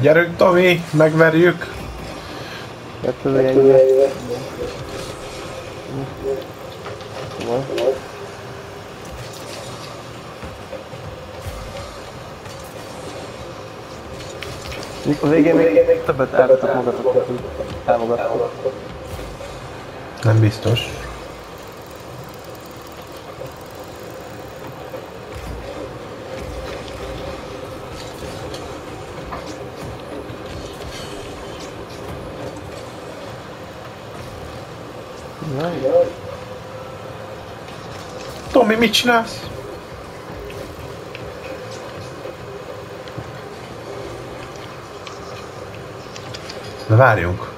Gyerünk, Tomi, megverjük! Az egyre. A végén még többet elvetek magatokat, támogattok. Nem biztos. Tomi, mit csinálsz? Na várjunk.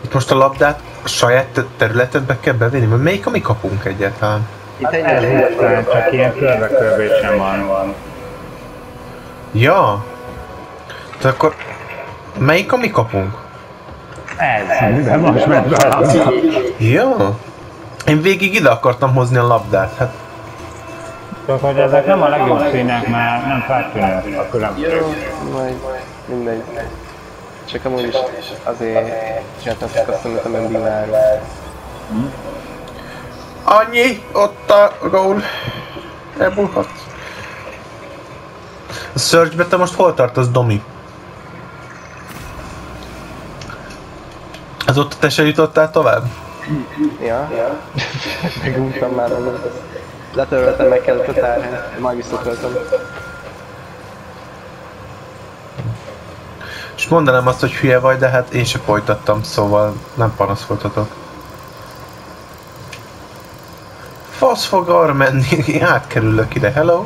Itt most a labdát a saját te- területedbe kell bevinni, mert melyik a mi kapunk egyáltalán? Itt egy Ez igazán csak ilyen körbe-körbésen van. van. Ja. Tehát akkor melyik a mi kapunk? Ez, de most ment be. Ja. Én végig ide akartam hozni a labdát. Hát Csak hogy ezek nem a legjobb színek, mert nem feltűnő a különbség. Jó, majd mindegy. Csak amúgy is azért csináltam ezt a custom-et a Mendiváról. annyi, ott a gól. Elbúlhatsz. A searchbe te most hol tartasz, Domi? Azóta te se jutottál tovább? Ja, megúsztam már onnan. Letöröltem, meg kellett a tárhely, majd visszatöltöm. És mondanám azt, hogy hülye vagy, de hát én se folytattam, szóval nem panaszkodhatok. Fasz fog arra menni, átkerülök ide, hello?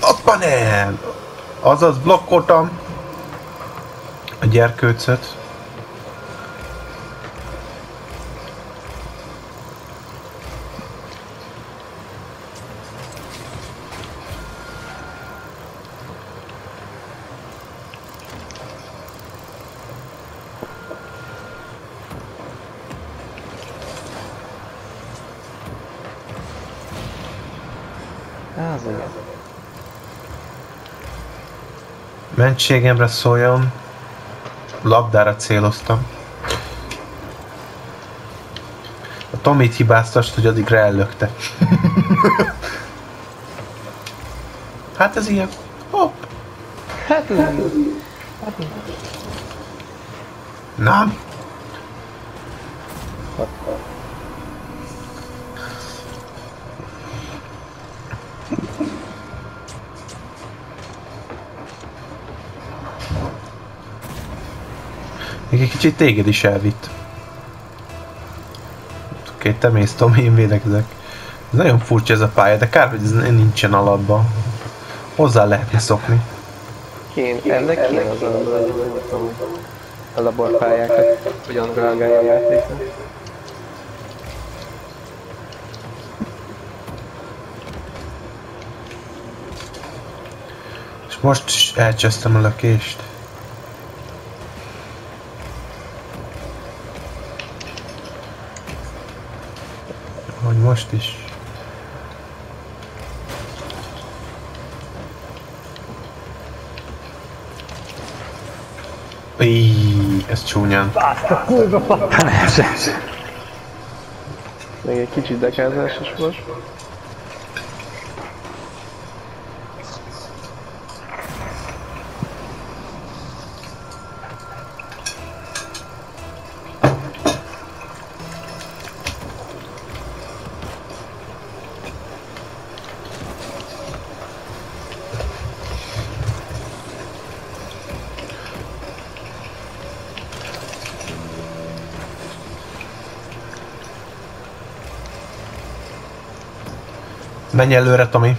Appa nem! Azaz blokkoltam a gyerkőcöt. Az igen. Mentségemre szóljon. Labdára céloztam. A Tomit hibáztast, hogy addigra ellökte. hát ez ilyen. Hopp. Hát ez Nem. Még egy kicsit téged is elvitt. Oké, te mész, Tomi, én védekezek. Ez nagyon furcsa ez a pálya, de kár, hogy ez nincsen alapban. Hozzá lehetne szokni. kéne, ennek kéne az tudom, a laborpályákat hogyan reagálja a játékra. És most is elcsesztem a lökést. Hogy most is. Íj, ez csúnyán. Még egy kicsit dekázás is volt. Menj előre, Tomi.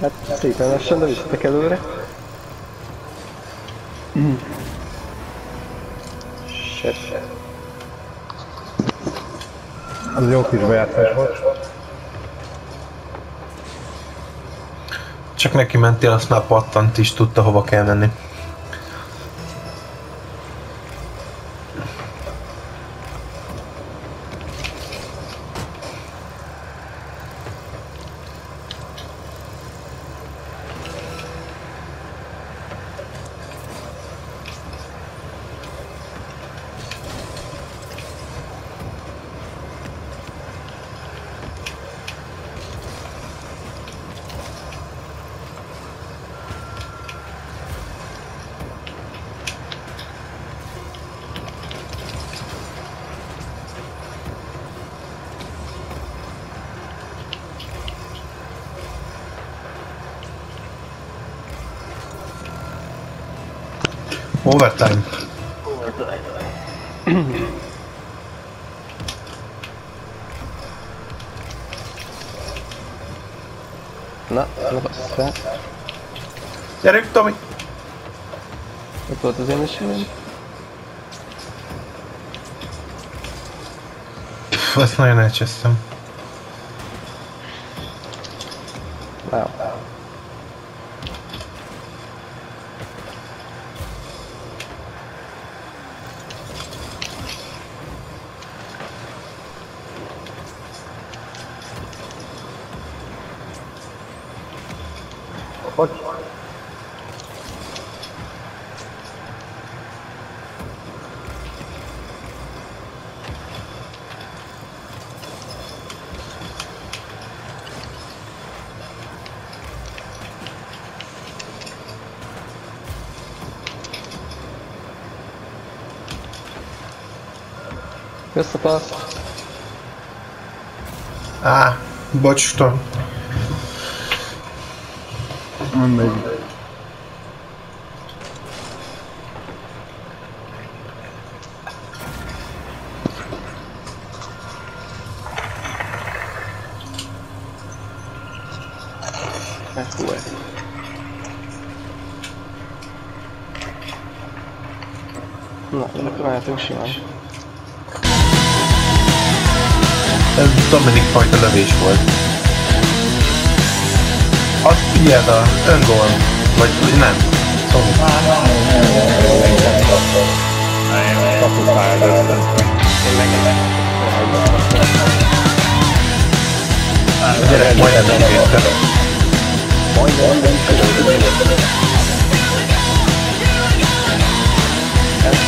Hát szépen lassan, visszatek előre. Shit. Az jó kis bejátszás volt. Csak neki mentél, azt már pattant is, tudta hova kell menni. Overtime. Na, na basszál. Gyerünk, Tomi! Ott volt az én esélyem. Pff, Ezt nagyon elcsesztem. Wow. Jössz a passz. Á, bocs, Tom. Mindegy. Hát hú, ez. Na, akkor mehetünk Ez Dominik fajta lövés volt. Az ilyen a öngól. Vagy nem. Szóval a gyerek majdnem kivédte. majdnem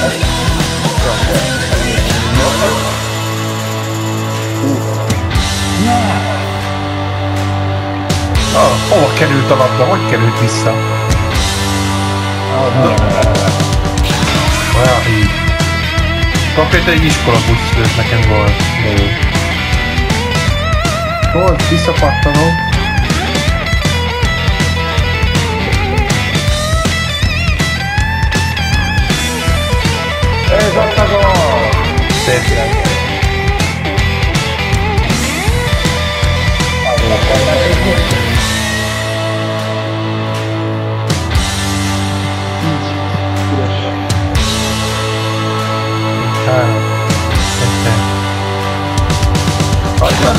nem Ah, hova került a labda? Hogy került vissza? Olyan így. Konkrétan egy iskola busz lőtt nekem gól. De jó. Volt visszapattanó. Ez ott a gól! Szép. Három. Kettő. Hagyja.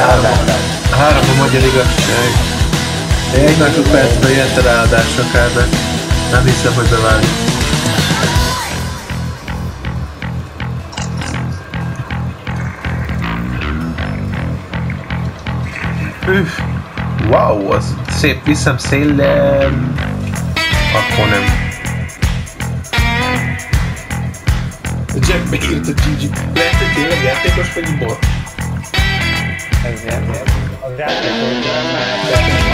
Három. Három a magyar igazság. Egy másodpercben jött a ráadás akár, de nem hiszem, hogy beválik. Üff. Wow, az szép viszem széllel. Akkor nem. É de Berto de Legato e Cospa de Boa. É, é, é.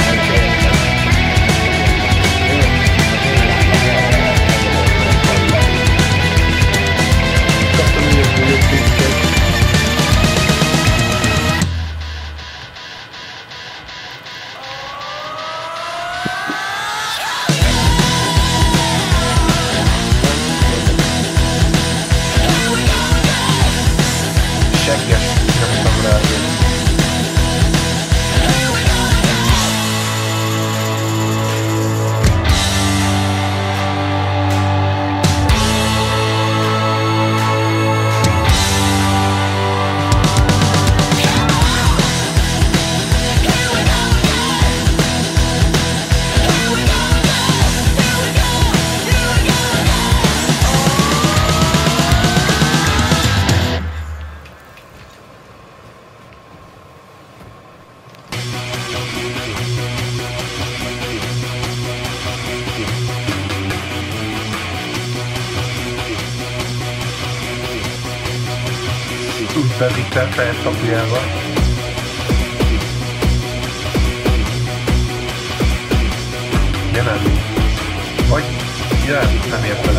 Ja, nem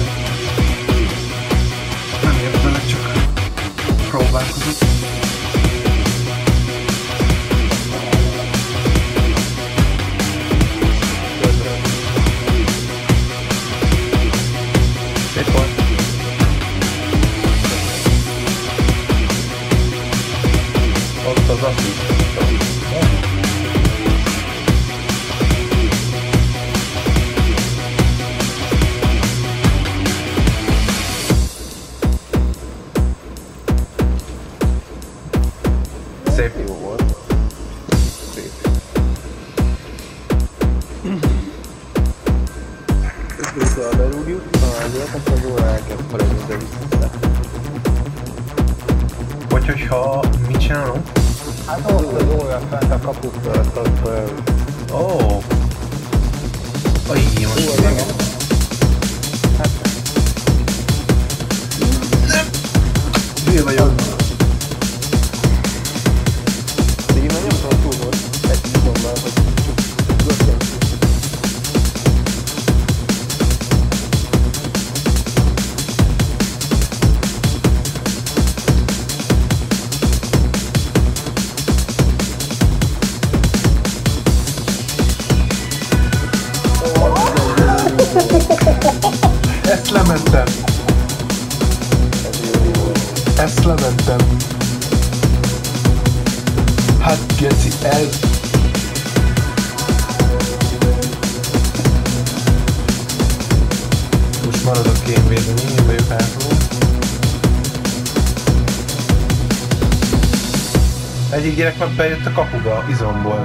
egyik gyerek meg bejött a kapuba, izomból.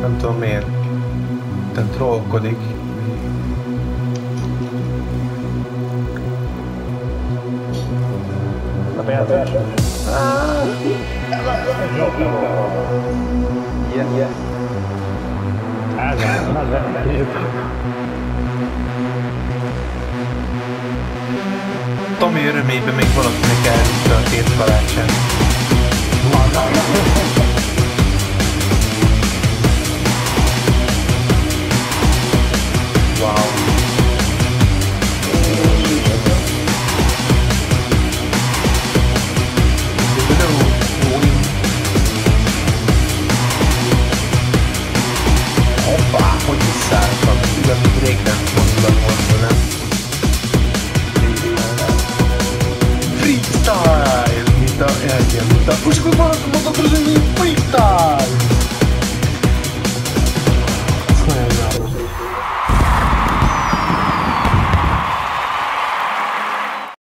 Nem tudom miért. Tehát trollkodik. Yeah, yeah. Tomi örömében még valakinek elvitte a két karácsonyt. Don't let me hit you.